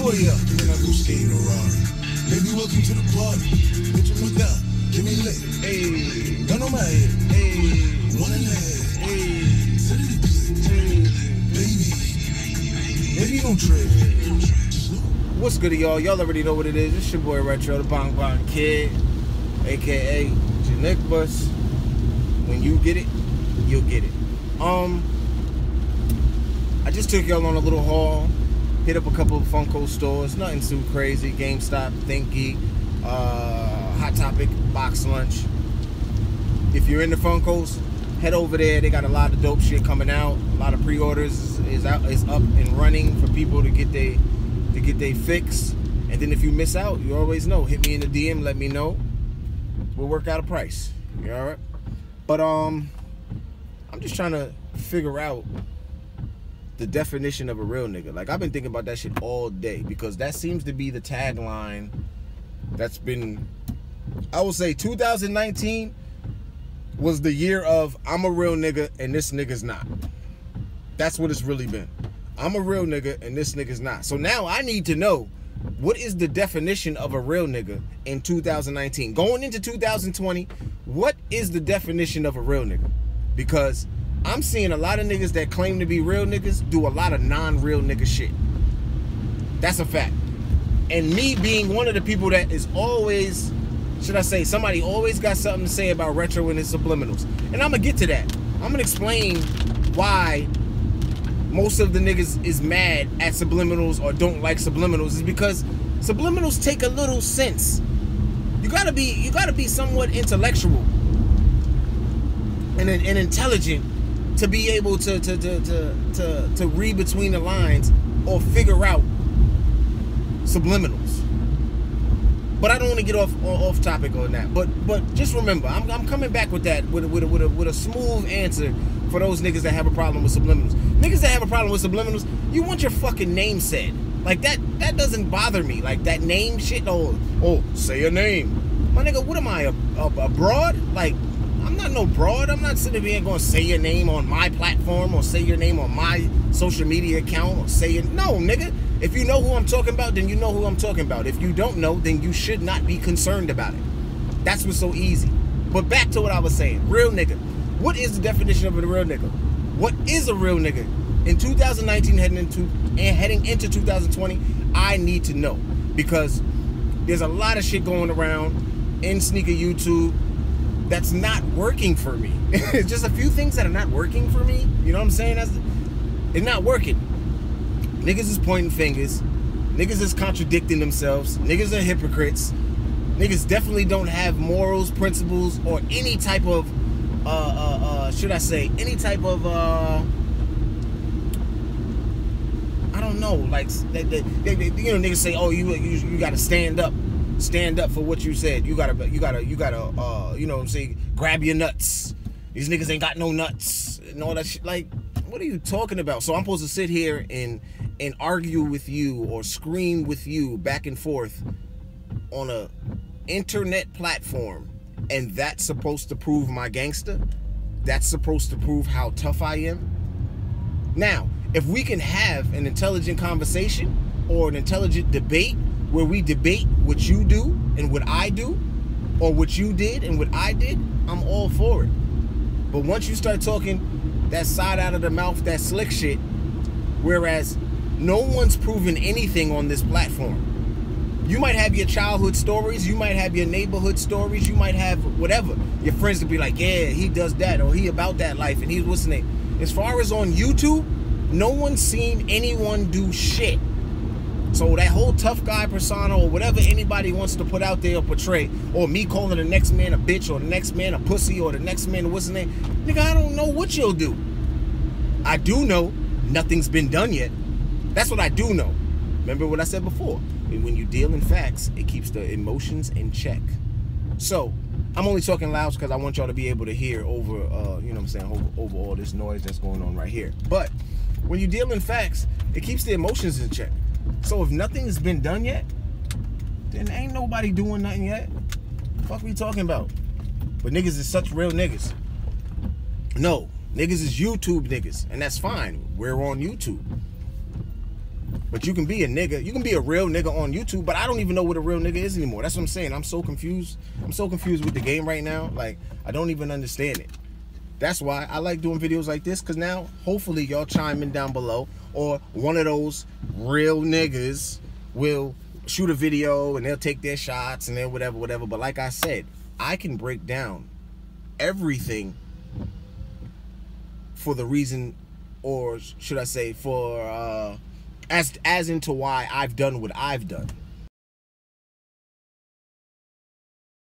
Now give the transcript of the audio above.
boy up. Then I go a. Baby, welcome to the party. Bitch. Give me lit. Hey, Gun on my head. hey, a hey, Set it hey. Baby. You don't trip. What's good, to y'all? Y'all already know what it is. It's your boy Retro, the Bong Bong Kid, aka Janik Bus. You get it, you'll get it. Um, I just took y'all on a little haul. Hit up a couple of Funko stores. Nothing too crazy. GameStop, ThinkGeek, uh, Hot Topic, Box Lunch. If you're into Funkos, head over there. They got a lot of dope shit coming out. A lot of pre-orders is, is out is up and running for people to get they to get they fix. And then if you miss out, you always know. Hit me in the DM, let me know. We'll work out a price. You alright? But um I'm just trying to figure out the definition of a real nigga. Like I've been thinking about that shit all day because that seems to be the tagline that's been I will say 2019 was the year of I'm a real nigga and this nigga's not. That's what it's really been. I'm a real nigga and this nigga's not. So now I need to know what is the definition of a real nigga in 2019? Going into 2020, what is the definition of a real nigga? Because I'm seeing a lot of niggas that claim to be real niggas do a lot of non-real nigga shit. That's a fact. And me being one of the people that is always, should I say, somebody always got something to say about retro and subliminals. And I'm gonna get to that. I'm gonna explain why most of the niggas is mad at subliminals or don't like subliminals is because subliminals take a little sense. You gotta be you gotta be somewhat intellectual and, and intelligent to be able to to, to, to, to to read between the lines or figure out subliminals. But I don't want to get off off topic on that. But but just remember, I'm, I'm coming back with that with a, with a, with a, with a smooth answer for those niggas that have a problem with subliminals. Niggas that have a problem with subliminals, you want your fucking name said. Like that that doesn't bother me. Like that name shit. Oh oh, say your name. My nigga, what am I a, a, a broad? Like I'm not no broad. I'm not sitting here going to say your name on my platform or say your name on my social media account or say it. No, nigga. If you know who I'm talking about, then you know who I'm talking about. If you don't know, then you should not be concerned about it. That's what's so easy. But back to what I was saying. Real nigga. What is the definition of a real nigga? What is a real nigga? In 2019 heading into and heading into 2020, I need to know because there's a lot of shit going around in sneaker YouTube that's not working for me. it's just a few things that are not working for me. You know what I'm saying? That's it's not working. Niggas is pointing fingers. Niggas is contradicting themselves. Niggas are hypocrites. Niggas definitely don't have morals, principles, or any type of, uh, uh, uh, should I say, any type of, uh, I don't know, like, they, they, they, they- you know, niggas say, oh, you, you, you gotta stand up, stand up for what you said. You gotta, you gotta, you gotta, uh, you know what I'm saying, grab your nuts. These niggas ain't got no nuts and all that shit. Like, what are you talking about? So I'm supposed to sit here and and argue with you or scream with you back and forth on a internet platform, and that's supposed to prove my gangster? That's supposed to prove how tough I am? Now, if we can have an intelligent conversation or an intelligent debate where we debate what you do and what I do, or what you did and what I did, I'm all for it. But once you start talking that side out of the mouth, that slick shit, whereas no one's proven anything on this platform. You might have your childhood stories, you might have your neighborhood stories, you might have whatever. Your friends could be like, yeah, he does that, or he about that life, and he's name. As far as on YouTube, no one's seen anyone do shit. So that whole tough guy persona or whatever anybody wants to put out there or portray, or me calling the next man a bitch or the next man a pussy or the next man what's his name, nigga, I don't know what you'll do. I do know nothing's been done yet. That's what I do know. Remember what I said before. When you deal in facts, it keeps the emotions in check. So I'm only talking loud because I want y'all to be able to hear over, uh, you know what I'm saying, over, over all this noise that's going on right here. But when you deal in facts, it keeps the emotions in check. So if nothing has been done yet, then ain't nobody doing nothing yet. fuck we talking about? But niggas is such real niggas. No, niggas is YouTube niggas, and that's fine. We're on YouTube. But you can be a nigga, you can be a real nigga on YouTube, but I don't even know what a real nigga is anymore. That's what I'm saying. I'm so confused. I'm so confused with the game right now. Like, I don't even understand it. That's why I like doing videos like this, because now hopefully y'all chime in down below, or one of those real niggas will shoot a video and they'll take their shots and then whatever, whatever. But like I said, I can break down everything for the reason, or should I say, for uh, as as into why I've done what I've done.